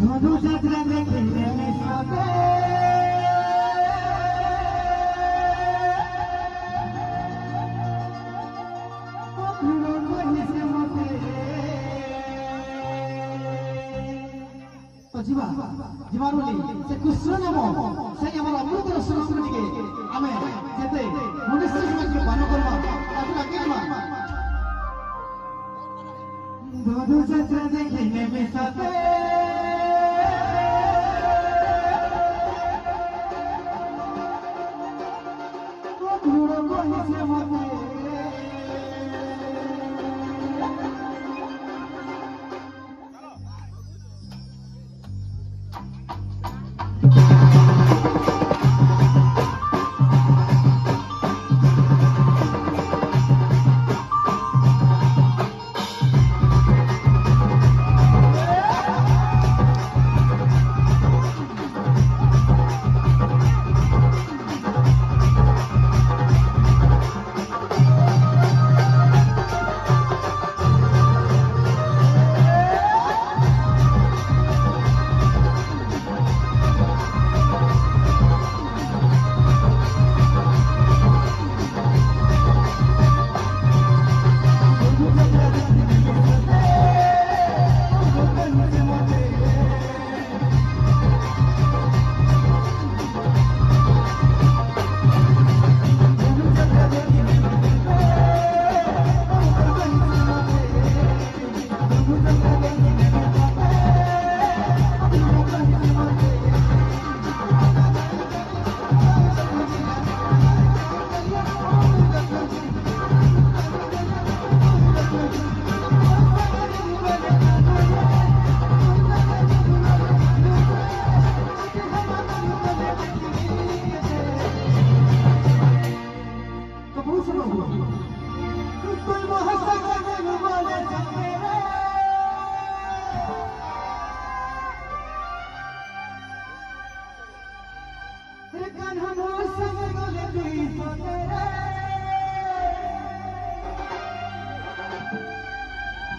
धुनु सजरा में खिले में सोते ଯିବା ଯିବାର ବୋଲି ସେ କୃଷ୍ଣ ନାମ ସେଇ ଆମର ଅମୃତର ସୁନାମ ଟିକେ ଆମେ ଯେତେ ମଣିଷ ଜୀବନକୁ ପାନ କରିବା ତାକୁ ଡାକିବା ଧନୁ ସଚ ଦେଖିଲେ ମିଶତେ Thank you.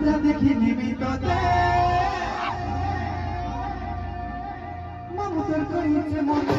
আমরা দেখি নিমিততে মানুষের করিছে মনে।